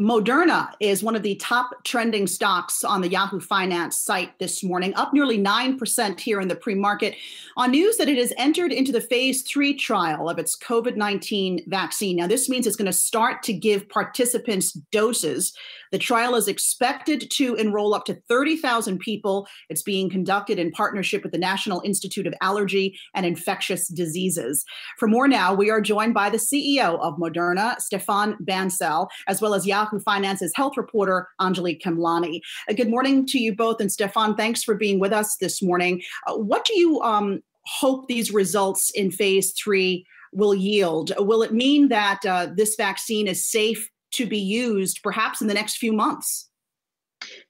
Moderna is one of the top trending stocks on the Yahoo Finance site this morning, up nearly 9% here in the pre market, on news that it has entered into the phase three trial of its COVID 19 vaccine. Now, this means it's going to start to give participants doses. The trial is expected to enroll up to 30,000 people. It's being conducted in partnership with the National Institute of Allergy and Infectious Diseases. For more now, we are joined by the CEO of Moderna, Stéphane Bancel, as well as Yahoo Finance's health reporter, Anjali Khemlani. Uh, good morning to you both. And Stéphane, thanks for being with us this morning. Uh, what do you um, hope these results in phase three will yield? Will it mean that uh, this vaccine is safe to be used perhaps in the next few months?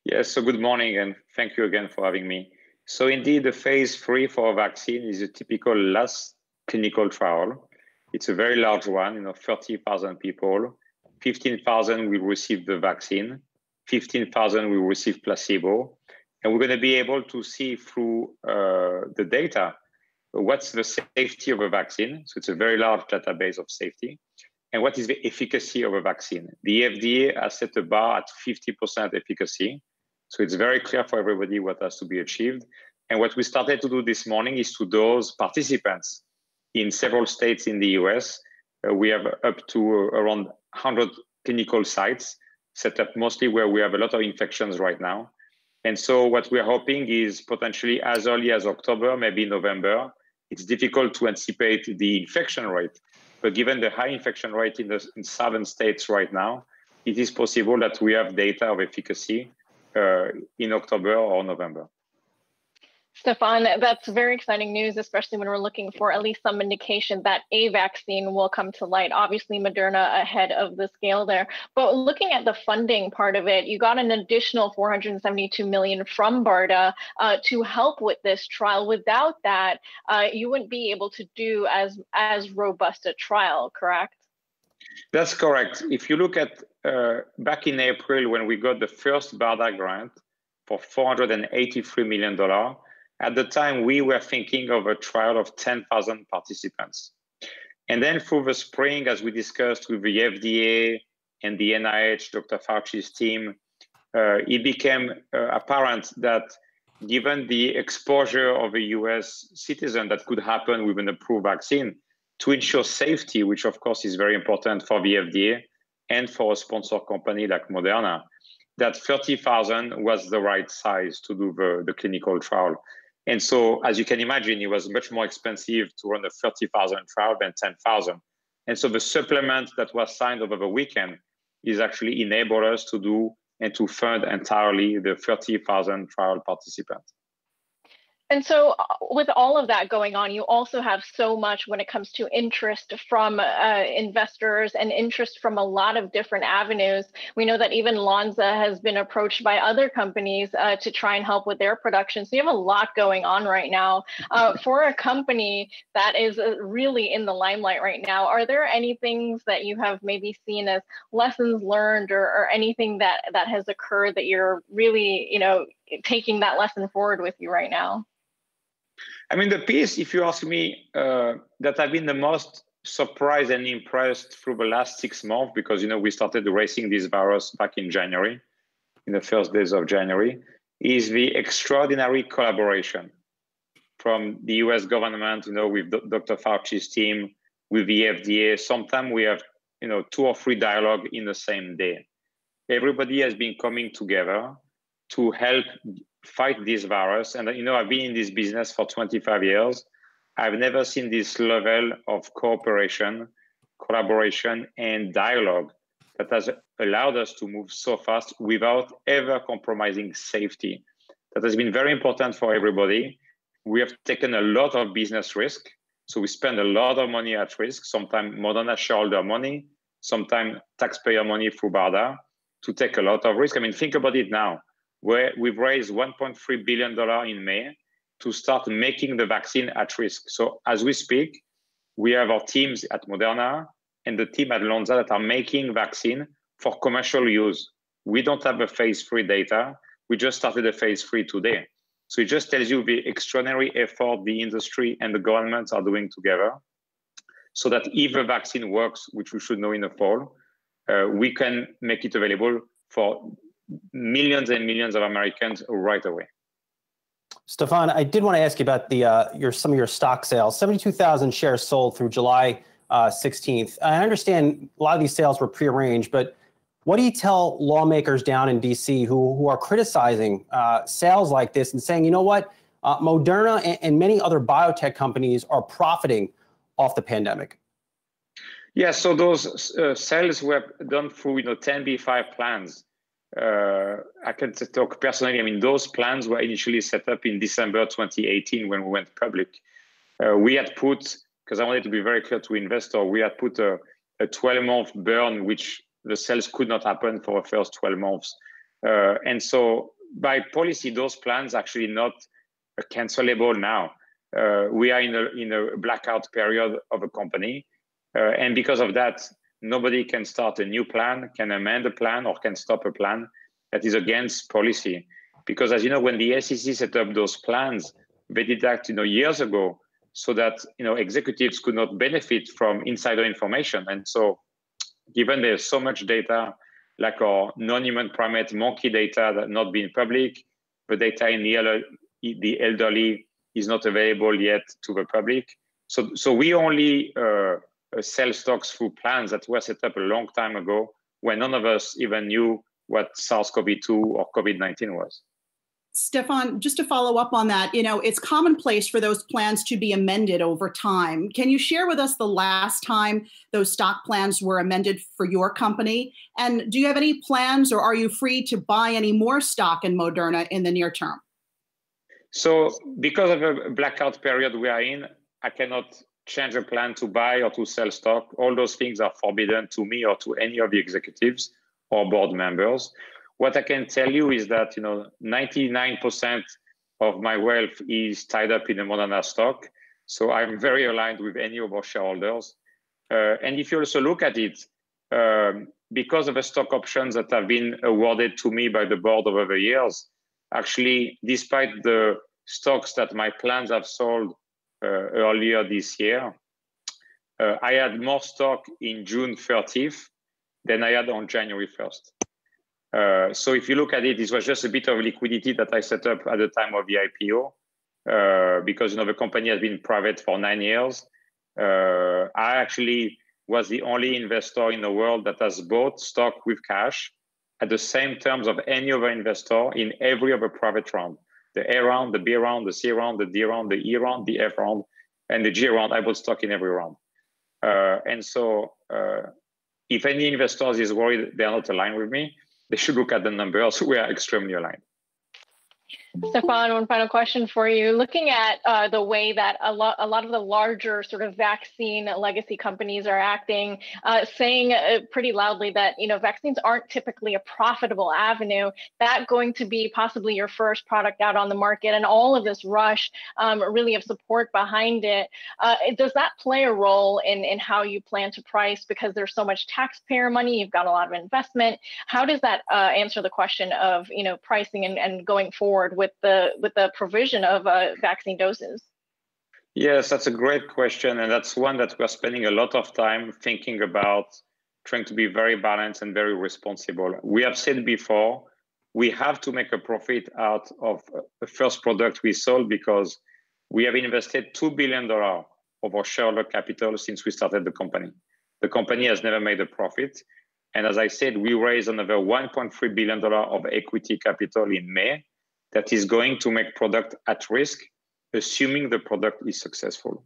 Yes, so good morning and thank you again for having me. So, indeed, the phase three for a vaccine is a typical last clinical trial. It's a very large one, you know, 30,000 people 15,000 will receive the vaccine, 15,000 will receive placebo. And we're going to be able to see through uh, the data what's the safety of a vaccine. So it's a very large database of safety. And what is the efficacy of a vaccine? The FDA has set a bar at 50% efficacy. So it's very clear for everybody what has to be achieved. And what we started to do this morning is to dose participants in several states in the US. Uh, we have up to uh, around 100 clinical sites set up mostly where we have a lot of infections right now. And so what we're hoping is potentially as early as October, maybe November. It's difficult to anticipate the infection rate, but given the high infection rate in the in seven states right now, it is possible that we have data of efficacy uh, in October or November. Stéphane, that's very exciting news, especially when we're looking for at least some indication that a vaccine will come to light. Obviously, Moderna ahead of the scale there. But looking at the funding part of it, you got an additional 472 million from BARDA uh, to help with this trial. Without that, uh, you wouldn't be able to do as as robust a trial, correct? That's correct. If you look at uh, back in April when we got the first BARDA grant for 483 million dollar at the time, we were thinking of a trial of 10,000 participants. And then through the spring, as we discussed with the FDA and the NIH, Dr. Fauci's team, uh, it became uh, apparent that given the exposure of a US citizen that could happen with an approved vaccine, to ensure safety, which of course is very important for the FDA and for a sponsor company like Moderna, that 30,000 was the right size to do the, the clinical trial. And so, as you can imagine, it was much more expensive to run a 30,000 trial than 10,000. And so the supplement that was signed over the weekend is actually enable us to do and to fund entirely the 30,000 trial participants. And so, uh, with all of that going on, you also have so much when it comes to interest from uh, investors and interest from a lot of different avenues. We know that even Lonza has been approached by other companies uh, to try and help with their production. So, you have a lot going on right now. Uh, for a company that is uh, really in the limelight right now, are there any things that you have maybe seen as lessons learned or, or anything that, that has occurred that you're really, you know, taking that lesson forward with you right now? I mean, the piece, if you ask me, uh, that I've been the most surprised and impressed through the last six months, because you know we started racing this virus back in January, in the first days of January, is the extraordinary collaboration from the U.S. government, you know, with Dr. Fauci's team, with the FDA. Sometimes we have, you know, two or three dialogue in the same day. Everybody has been coming together to help fight this virus. And you know, I've been in this business for 25 years. I've never seen this level of cooperation, collaboration, and dialogue that has allowed us to move so fast without ever compromising safety. That has been very important for everybody. We have taken a lot of business risk. So we spend a lot of money at risk, sometimes more than a shareholder money, sometimes taxpayer money through BARDA to take a lot of risk. I mean, think about it now where we've raised $1.3 billion in May to start making the vaccine at risk. So as we speak, we have our teams at Moderna and the team at Lonza that are making vaccine for commercial use. We don't have a phase three data. We just started a phase three today. So it just tells you the extraordinary effort the industry and the governments are doing together so that if the vaccine works, which we should know in the fall, uh, we can make it available for millions and millions of Americans right away. Stéphane, I did want to ask you about the uh, your some of your stock sales. Seventy-two thousand shares sold through July uh, sixteenth. Uh, I understand a lot of these sales were prearranged, but what do you tell lawmakers down in D.C. who who are criticizing uh, sales like this and saying, you know what, uh, Moderna and, and many other biotech companies are profiting off the pandemic? Yeah, so those uh, sales were done through you know 10b5 plans uh, I can talk personally. I mean, those plans were initially set up in December 2018 when we went public. Uh, we had put, because I wanted to be very clear to investor, we had put a, a 12 month burn, which the sales could not happen for the first 12 months. Uh, and so by policy, those plans actually not cancelable now. Uh, we are in a, in a blackout period of a company. Uh, and because of that, nobody can start a new plan, can amend a plan, or can stop a plan that is against policy. Because as you know, when the SEC set up those plans, they did that you know years ago, so that you know executives could not benefit from insider information. And so, given there's so much data, like our non-human primate monkey data that not being public, the data in the, the elderly is not available yet to the public. So, so we only uh, uh, sell stocks through plans that were set up a long time ago when none of us even knew what SARS-CoV-2 or COVID-19 was. Stéphane, just to follow up on that, you know, it's commonplace for those plans to be amended over time. Can you share with us the last time those stock plans were amended for your company? And do you have any plans or are you free to buy any more stock in Moderna in the near term? So, because of a blackout period we are in, I cannot change a plan to buy or to sell stock. All those things are forbidden to me or to any of the executives or board members. What I can tell you is that you know 99% of my wealth is tied up in a Moderna stock. So I'm very aligned with any of our shareholders. Uh, and if you also look at it, um, because of the stock options that have been awarded to me by the board over the years, actually, despite the stocks that my plans have sold earlier this year. Uh, I had more stock in June 30th than I had on January 1st. Uh, so if you look at it, this was just a bit of liquidity that I set up at the time of the IPO uh, because you know the company has been private for nine years. Uh, I actually was the only investor in the world that has bought stock with cash at the same terms of any other investor in every other private round the A round, the B round, the C round, the D round, the E round, the F round, and the G round. I bought stock in every round. Uh, and so, uh, if any investors is worried they are not aligned with me, they should look at the numbers. We are extremely aligned. Stéphane, one final question for you. Looking at uh, the way that a lot, a lot of the larger sort of vaccine legacy companies are acting, uh, saying uh, pretty loudly that you know vaccines aren't typically a profitable avenue. That going to be possibly your first product out on the market, and all of this rush um, really of support behind it. Uh, does that play a role in in how you plan to price? Because there's so much taxpayer money, you've got a lot of investment. How does that uh, answer the question of you know pricing and, and going forward? With the with the provision of uh, vaccine doses? Yes, that's a great question, and that's one that we're spending a lot of time thinking about, trying to be very balanced and very responsible. We have said before, we have to make a profit out of the first product we sold because we have invested two billion dollar of our shareholder capital since we started the company. The company has never made a profit. And as I said, we raised another $1.3 billion of equity capital in May that is going to make product at risk, assuming the product is successful.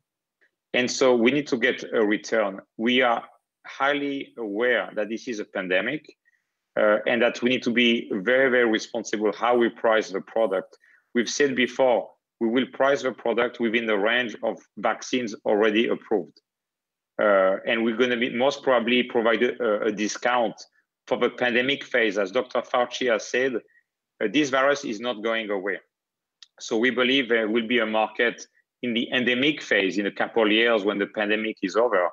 And so we need to get a return. We are highly aware that this is a pandemic uh, and that we need to be very, very responsible how we price the product. We've said before, we will price the product within the range of vaccines already approved. Uh, and we're going to be most probably provide a, a discount for the pandemic phase. As Dr. Fauci has said, this virus is not going away. So we believe there will be a market in the endemic phase in a couple of years when the pandemic is over.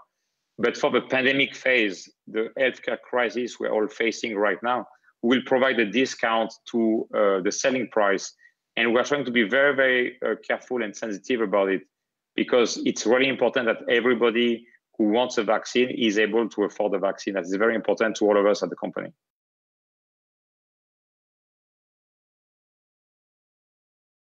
But for the pandemic phase, the healthcare crisis we're all facing right now, will provide a discount to uh, the selling price. And we're trying to be very, very uh, careful and sensitive about it because it's really important that everybody who wants a vaccine is able to afford the vaccine. That is very important to all of us at the company.